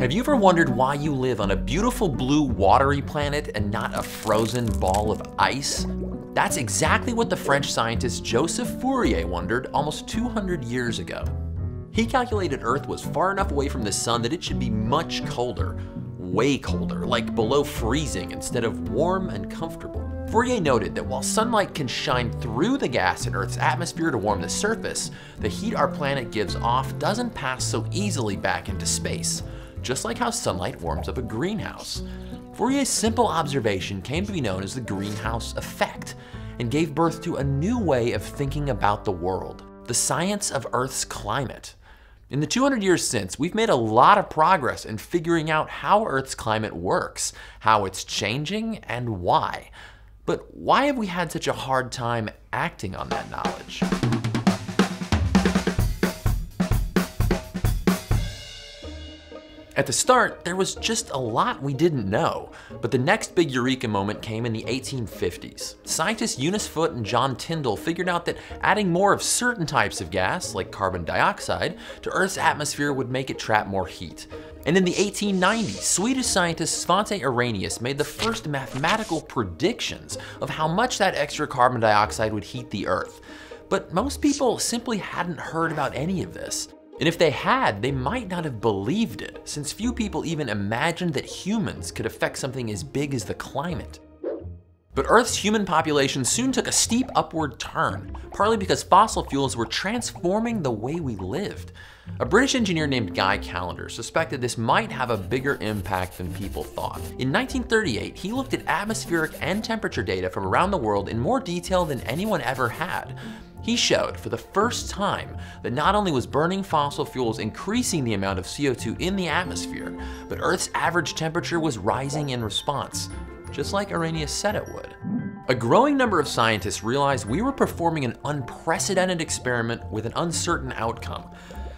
Have you ever wondered why you live on a beautiful blue watery planet and not a frozen ball of ice? That's exactly what the French scientist Joseph Fourier wondered almost 200 years ago. He calculated Earth was far enough away from the sun that it should be much colder, way colder, like below freezing instead of warm and comfortable. Fourier noted that while sunlight can shine through the gas in Earth's atmosphere to warm the surface, the heat our planet gives off doesn't pass so easily back into space, just like how sunlight warms up a greenhouse. Fourier's simple observation came to be known as the greenhouse effect and gave birth to a new way of thinking about the world, the science of Earth's climate. In the 200 years since, we've made a lot of progress in figuring out how Earth's climate works, how it's changing, and why. But why have we had such a hard time acting on that knowledge? At the start, there was just a lot we didn't know, but the next big eureka moment came in the 1850s. Scientists Eunice Foote and John Tyndall figured out that adding more of certain types of gas, like carbon dioxide, to Earth's atmosphere would make it trap more heat. And in the 1890s, Swedish scientist Svante Arrhenius made the first mathematical predictions of how much that extra carbon dioxide would heat the Earth. But most people simply hadn't heard about any of this. And if they had, they might not have believed it, since few people even imagined that humans could affect something as big as the climate. But Earth's human population soon took a steep upward turn, partly because fossil fuels were transforming the way we lived. A British engineer named Guy Callendar suspected this might have a bigger impact than people thought. In 1938, he looked at atmospheric and temperature data from around the world in more detail than anyone ever had. He showed for the first time that not only was burning fossil fuels increasing the amount of CO2 in the atmosphere, but Earth's average temperature was rising in response, just like Arrhenius said it would. A growing number of scientists realized we were performing an unprecedented experiment with an uncertain outcome.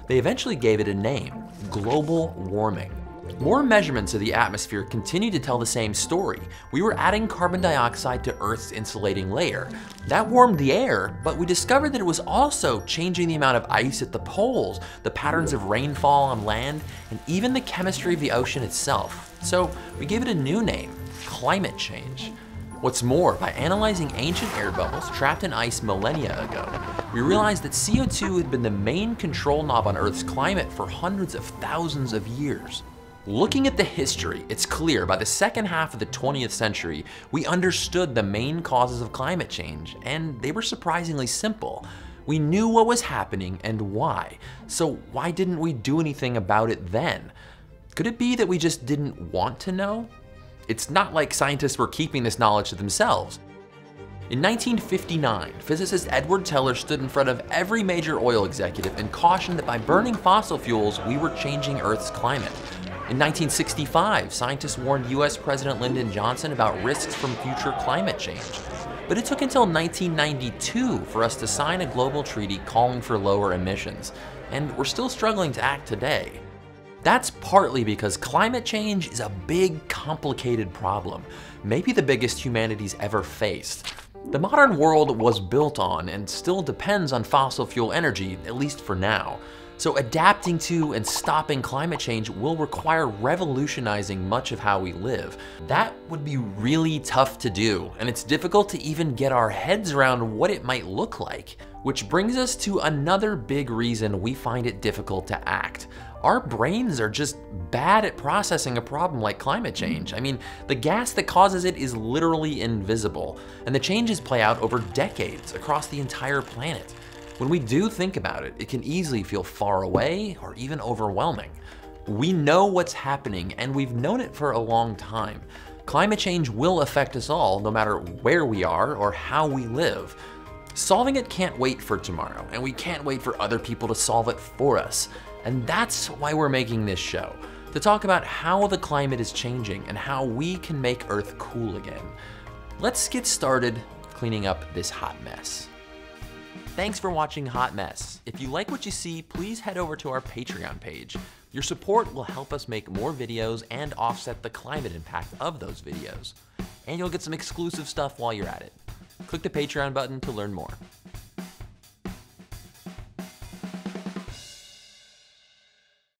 They eventually gave it a name, global warming. More measurements of the atmosphere continue to tell the same story. We were adding carbon dioxide to Earth's insulating layer. That warmed the air, but we discovered that it was also changing the amount of ice at the poles, the patterns of rainfall on land, and even the chemistry of the ocean itself. So we gave it a new name, climate change. What's more, by analyzing ancient air bubbles trapped in ice millennia ago, we realized that CO2 had been the main control knob on Earth's climate for hundreds of thousands of years. Looking at the history, it's clear by the second half of the 20th century, we understood the main causes of climate change, and they were surprisingly simple. We knew what was happening and why, so why didn't we do anything about it then? Could it be that we just didn't want to know? It's not like scientists were keeping this knowledge to themselves. In 1959, physicist Edward Teller stood in front of every major oil executive and cautioned that by burning fossil fuels, we were changing Earth's climate. In 1965, scientists warned US President Lyndon Johnson about risks from future climate change. But it took until 1992 for us to sign a global treaty calling for lower emissions, and we're still struggling to act today. That's partly because climate change is a big, complicated problem, maybe the biggest humanity's ever faced. The modern world was built on and still depends on fossil fuel energy, at least for now. So adapting to and stopping climate change will require revolutionizing much of how we live. That would be really tough to do, and it's difficult to even get our heads around what it might look like. Which brings us to another big reason we find it difficult to act. Our brains are just bad at processing a problem like climate change. I mean, the gas that causes it is literally invisible, and the changes play out over decades across the entire planet. When we do think about it, it can easily feel far away or even overwhelming. We know what's happening and we've known it for a long time. Climate change will affect us all no matter where we are or how we live. Solving it can't wait for tomorrow, and we can't wait for other people to solve it for us. And that's why we're making this show, to talk about how the climate is changing and how we can make Earth cool again. Let's get started cleaning up this hot mess. Thanks for watching Hot Mess. If you like what you see, please head over to our Patreon page. Your support will help us make more videos and offset the climate impact of those videos. And you'll get some exclusive stuff while you're at it. Click the Patreon button to learn more.